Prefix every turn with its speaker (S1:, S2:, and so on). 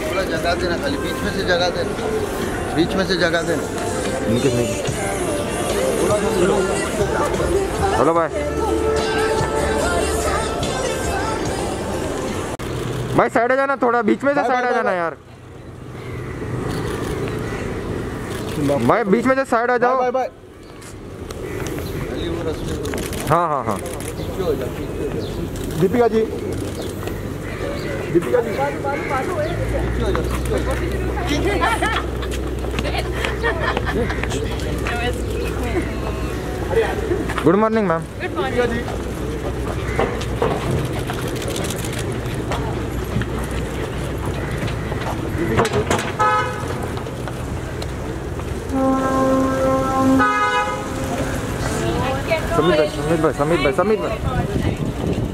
S1: थोड़ा जगह देना खाली बीच में से जगह देना? बीच में से जगह देना।
S2: इनके हेलो भाई। भाई साइड आ जाना थोड़ा बीच में से साइड आ जाना यार। भाई। बीच में से साइड आ जाओ।
S1: रास्ते में
S2: हाँ हाँ हाँ।
S3: दीपिका ji.
S1: Dipikir di sana.
S2: Good morning, ma'am.
S3: Good morning.
S2: Samit bhai, Samit bhai, Samit bhai, Samit bhai.